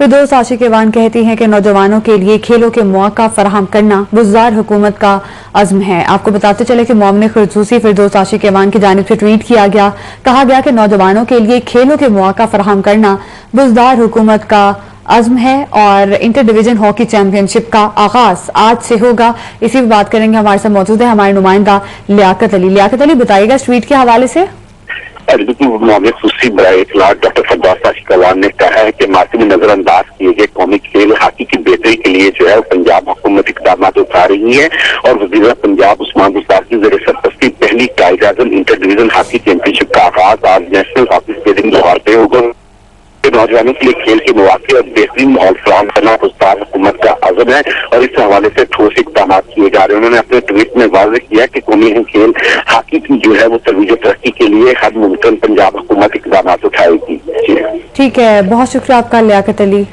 फिरदौस आशिकेवान कहती हैं कि नौजवानों के लिए खेलों के मौका फराहम करना बुजदार हुकूमत का अज़म है। आपको बताते चले कि मोमन खरसूसी फिरदौस आशिकेवान की जानब से ट्वीट किया गया। कहा गया कि नौजवानों के लिए खेलों के मौका फराहम करना बुजदार हुकूमत का अज़म है और इंटर डिवीज़न हॉकी चैंपियनशिप का आगाज़ आज से होगा। इसी बात करेंगे, हमारे साथ मौजूद है हमारे नुमाइंदा लियाकत अली। लियाकत अली, बताइएगा इस ट्वीट के हवाले से। डॉक्टर फरदासा ने कहा है कि मार्च में नजरअंदाज किए गए कौमी खेल हाकी की बेहतरी के लिए जो है पंजाब हुकूमत इकदाम उठा रही है और वज़ीर पंजाब उस्मान गुस्तार की ज़रिए सरपस्ती पहली कायद इंटर डिवीज़न हॉकी चैंपियनशिप का आगाज़ आज नेशनल हॉकी स्टेडियम लाहौर पे होगा। नौजवानों के लिए खेल के मौके और बेहतरीन माहौल फराम करना पुरस्कार हुकूमत का आज़म है और इस हवाले से ठोस इकदाम किए जा रहे हैं। उन्होंने अपने ट्वीट में वाजे किया कि कौमी खेल हाकी की जो है, वो तरवीज तरक्की के लिए हर मुमकिन पंजाब हुकूमत इकदाम उठाएगी। ठीक है, बहुत शुक्रिया आपका, लियाकत अली।